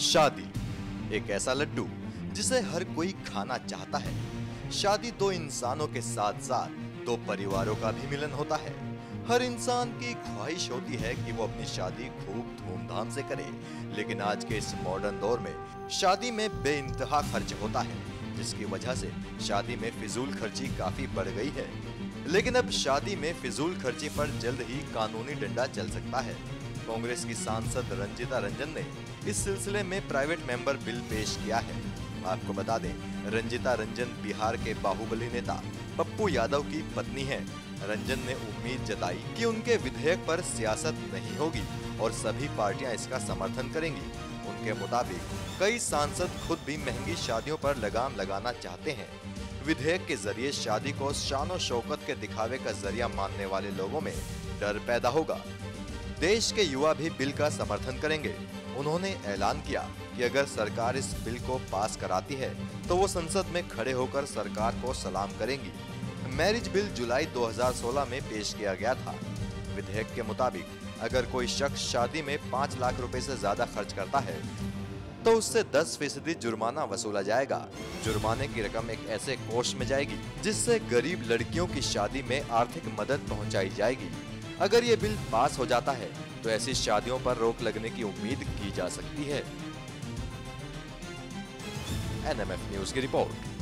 शादी, एक ऐसा लड्डू जिसे हर कोई खाना चाहता है। शादी दो इंसानों के साथ साथ दो परिवारों का भी मिलन होता है। हर इंसान की ख्वाहिश होती है कि वो अपनी शादी खूब धूमधाम से करे। लेकिन आज के इस मॉडर्न दौर में, शादी में बेइंतहा खर्च होता है, जिसकी वजह से शादी में फिजूल खर्ची काफ़ी बढ़ गई है। लेकिन अब शादी में फिजूल खर्ची पर जल्द ही कानूनी डंडा चल सकता है। कांग्रेस की सांसद रंजिता रंजन ने इस सिलसिले में प्राइवेट मेंबर बिल पेश किया है। आपको बता दें, रंजिता रंजन बिहार के बाहुबली नेता, पप्पू यादव की पत्नी है। रंजन ने उम्मीद जताई कि उनके विधेयक पर सियासत नहीं होगी और सभी पार्टियाँ इसका समर्थन करेंगी। उनके मुताबिक, कई सांसद खुद भी महँगी शादियों पर लगाम लगाना चाहते हैं। विधेयक के ज़रिए शादी को शानो शौकत के दिखावे का ज़रिया मानने वाले लोगों में डर पैदा होगा। देश के युवा भी बिल का समर्थन करेंगे। उन्होंने ऐलान किया कि अगर सरकार इस बिल को पास कराती है तो वो संसद में खड़े होकर सरकार को सलाम करेंगी। मैरिज बिल जुलाई 2016 में पेश किया गया था। विधेयक के मुताबिक, अगर कोई शख्स शादी में पाँच लाख रुपए से ज़्यादा खर्च करता है तो उससे 10 फ़ीसदी जुर्माना वसूला जाएगा। जुर्माने की रकम एक ऐसे कोष में जाएगी, जिससे गरीब लड़कियों की शादी में आर्थिक मदद पहुंचाई जाएगी। अगर ये बिल पास हो जाता है तो ऐसी शादियों पर रोक लगने की उम्मीद की जा सकती है। एनएमएफ न्यूज़ की रिपोर्ट।